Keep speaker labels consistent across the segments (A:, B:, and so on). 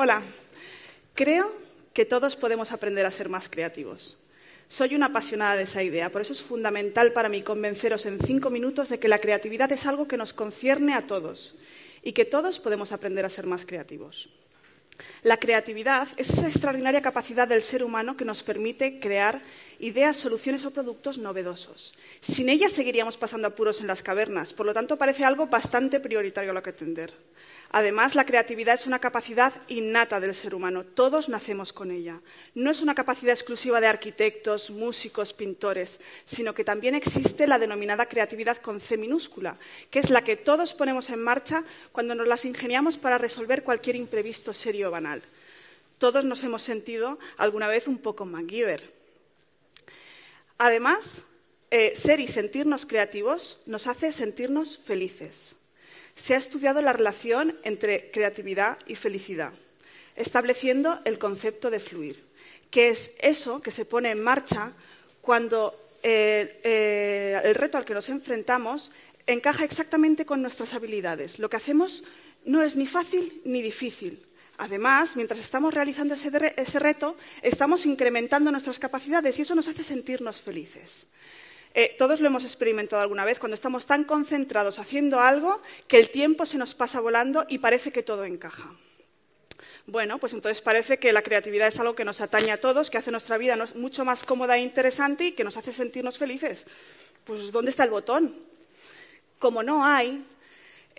A: Hola. Creo que todos podemos aprender a ser más creativos. Soy una apasionada de esa idea, por eso es fundamental para mí convenceros en cinco minutos de que la creatividad es algo que nos concierne a todos y que todos podemos aprender a ser más creativos. La creatividad es esa extraordinaria capacidad del ser humano que nos permite crear ideas, soluciones o productos novedosos. Sin ella seguiríamos pasando apuros en las cavernas, por lo tanto parece algo bastante prioritario a lo que atender. Además, la creatividad es una capacidad innata del ser humano, todos nacemos con ella. No es una capacidad exclusiva de arquitectos, músicos, pintores, sino que también existe la denominada creatividad con C minúscula, que es la que todos ponemos en marcha cuando nos las ingeniamos para resolver cualquier imprevisto serio o banal. Todos nos hemos sentido alguna vez un poco MacGyver. Además, eh, ser y sentirnos creativos nos hace sentirnos felices. Se ha estudiado la relación entre creatividad y felicidad, estableciendo el concepto de fluir, que es eso que se pone en marcha cuando eh, eh, el reto al que nos enfrentamos encaja exactamente con nuestras habilidades. Lo que hacemos no es ni fácil ni difícil. Además, mientras estamos realizando ese, reto, estamos incrementando nuestras capacidades y eso nos hace sentirnos felices. Eh, todos lo hemos experimentado alguna vez cuando estamos tan concentrados haciendo algo que el tiempo se nos pasa volando y parece que todo encaja. Bueno, pues entonces parece que la creatividad es algo que nos atañe a todos, que hace nuestra vida mucho más cómoda e interesante y que nos hace sentirnos felices. Pues ¿dónde está el botón? Como no hay,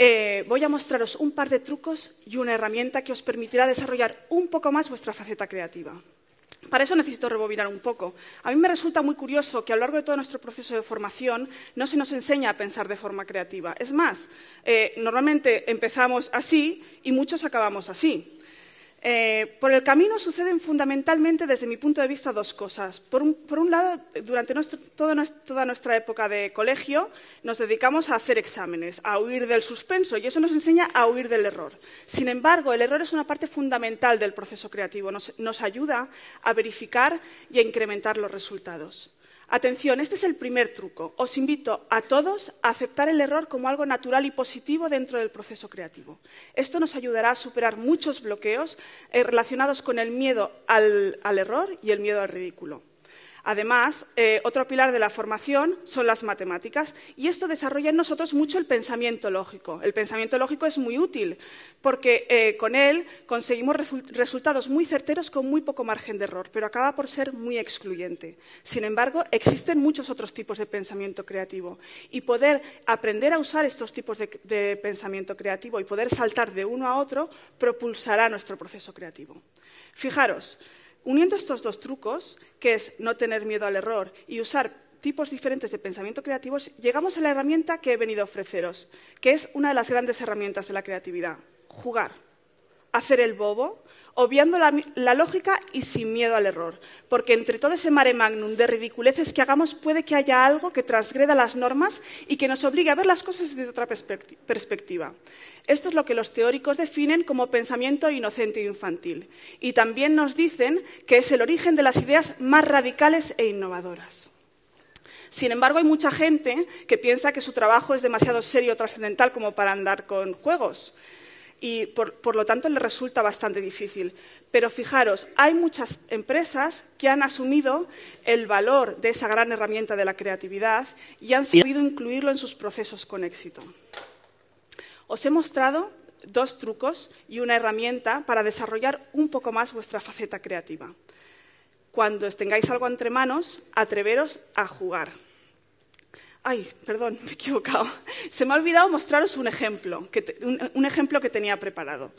A: eh, voy a mostraros un par de trucos y una herramienta que os permitirá desarrollar un poco más vuestra faceta creativa. Para eso necesito rebobinar un poco. A mí me resulta muy curioso que a lo largo de todo nuestro proceso de formación no se nos enseña a pensar de forma creativa. Es más, eh, normalmente empezamos así y muchos acabamos así. Eh, por el camino suceden fundamentalmente, desde mi punto de vista, dos cosas. Por un, lado, durante toda nuestra época de colegio nos dedicamos a hacer exámenes, a huir del suspenso, y eso nos enseña a huir del error. Sin embargo, el error es una parte fundamental del proceso creativo, nos ayuda a verificar y a incrementar los resultados. Atención, este es el primer truco. Os invito a todos a aceptar el error como algo natural y positivo dentro del proceso creativo. Esto nos ayudará a superar muchos bloqueos eh, relacionados con el miedo al error y el miedo al ridículo. Además, eh, otro pilar de la formación son las matemáticas y esto desarrolla en nosotros mucho el pensamiento lógico. El pensamiento lógico es muy útil porque eh, con él conseguimos resultados muy certeros con muy poco margen de error, pero acaba por ser muy excluyente. Sin embargo, existen muchos otros tipos de pensamiento creativo y poder aprender a usar estos tipos de pensamiento creativo y poder saltar de uno a otro propulsará nuestro proceso creativo. Fijaros, Uniendo estos dos trucos, que es no tener miedo al error y usar tipos diferentes de pensamiento creativos, llegamos a la herramienta que he venido a ofreceros, que es una de las grandes herramientas de la creatividad, jugar, hacer el bobo, obviando la, lógica y sin miedo al error, porque entre todo ese mare magnum de ridiculeces que hagamos puede que haya algo que transgreda las normas y que nos obligue a ver las cosas desde otra perspectiva. Esto es lo que los teóricos definen como pensamiento inocente e infantil, y también nos dicen que es el origen de las ideas más radicales e innovadoras. Sin embargo, hay mucha gente que piensa que su trabajo es demasiado serio o trascendental como para andar con juegos y por, lo tanto le resulta bastante difícil. Pero fijaros, hay muchas empresas que han asumido el valor de esa gran herramienta de la creatividad y han sabido incluirlo en sus procesos con éxito. Os he mostrado dos trucos y una herramienta para desarrollar un poco más vuestra faceta creativa. Cuando tengáis algo entre manos, atreveros a jugar. Ay, perdón, me he equivocado. Se me ha olvidado mostraros un ejemplo, que un, ejemplo que tenía preparado.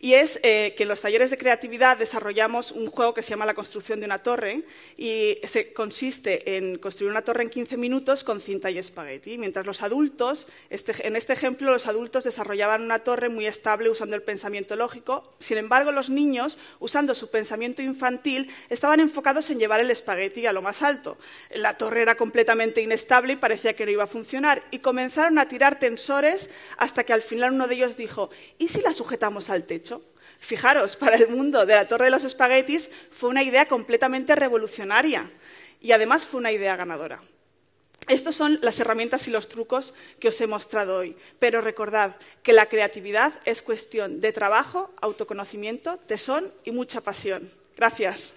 A: Y es eh, que en los talleres de creatividad desarrollamos un juego que se llama la construcción de una torre y se consiste en construir una torre en 15 minutos con cinta y espagueti. Mientras los adultos, este, en este ejemplo, los adultos desarrollaban una torre muy estable usando el pensamiento lógico. Sin embargo, los niños, usando su pensamiento infantil, estaban enfocados en llevar el espagueti a lo más alto. La torre era completamente inestable y que no iba a funcionar y comenzaron a tirar tensores hasta que al final uno de ellos dijo, ¿y si la sujetamos al techo? Fijaros, para el mundo de la Torre de los Espaguetis fue una idea completamente revolucionaria y además fue una idea ganadora. Estas son las herramientas y los trucos que os he mostrado hoy, pero recordad que la creatividad es cuestión de trabajo, autoconocimiento, tesón y mucha pasión. Gracias.